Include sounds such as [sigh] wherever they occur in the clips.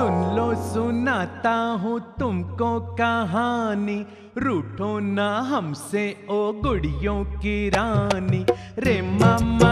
सुन लो, सुनाता हूँ तुमको कहानी। रूठो ना हमसे, ओ गुड़ियों की रानी। रे मामा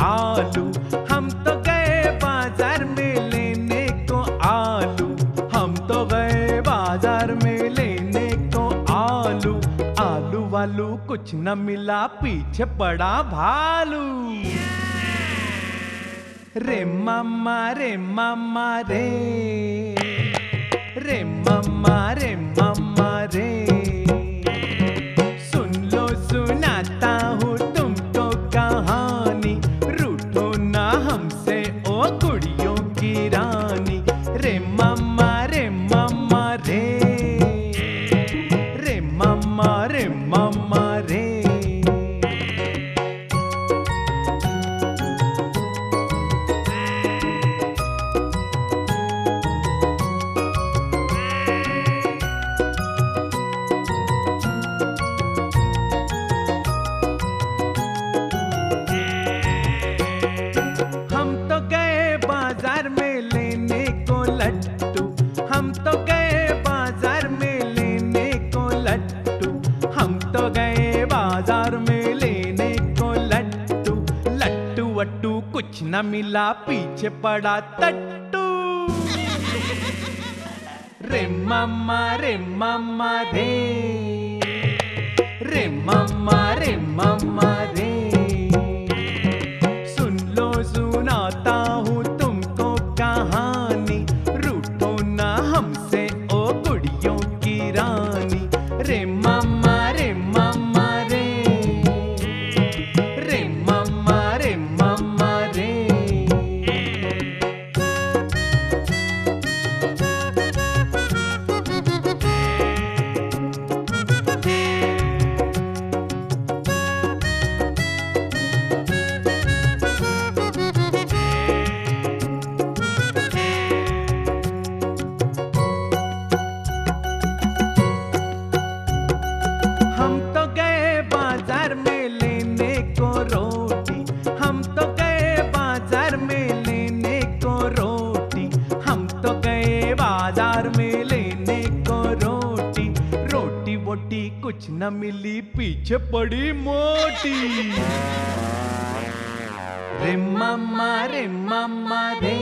आलू। हम तो गए बाज़ार में लेने को आलू। हम तो गए बाज़ार में लेने को आलू। आलू वालू कुछ न मिला, पीछे पड़ा भालू। रे मामा रे मामा, रे। रे मामा, रे बाज़ार में लेने को लट्टू। हम तो गए बाज़ार में लेने को लट्टू। हम तो गए बाज़ार में लेने को लट्टू। लट्टू वट्टू कुछ न मिला, पीछे पड़ा तट्टू। [laughs] रे मम्मा रे मम्मा रे। बाज़ार में लेने को रोटी। हम तो गए बाज़ार में लेने को रोटी। रोटी वोटी कुछ न मिली, पीछे पड़ी मोटी। रे मम्मा रे मम्मा रे।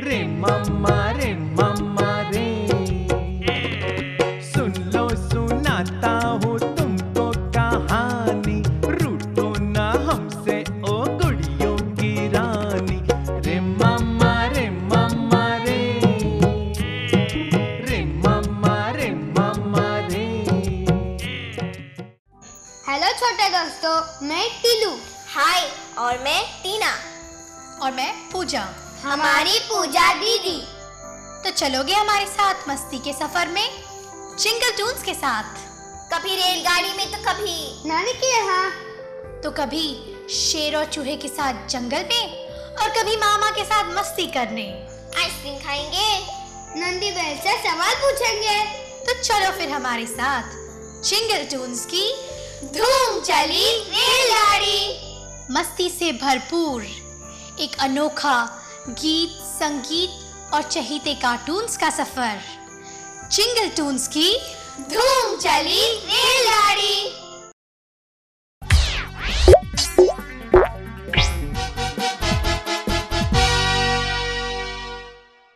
रे मम्मा, रे दोस्तों मैं टीलू हाय और मैं टीना। और मैं पूजा। हमारी पूजा दीदी। तो चलोगे हमारे साथ मस्ती के सफ़र में? जिंगल टून्स के साथ। कभी रेलगाड़ी में तो कभी। नानी के यहाँ। तो कभी शेर और चूहे के साथ जंगल में और कभी मामा के साथ मस्ती करने। आइसक्रीम खाएँगे? नंदी बैल से सवाल पूछेंगे। तो चलो फिर हमारे साथ जिंगल टून्स की धूम चली रेलगाड़ी। मस्ती से भरपूर एक अनोखा गीत संगीत और चहीते कार्टून्स का सफ़र। चिंगल टून्स की धूम चली रेलगाड़ी।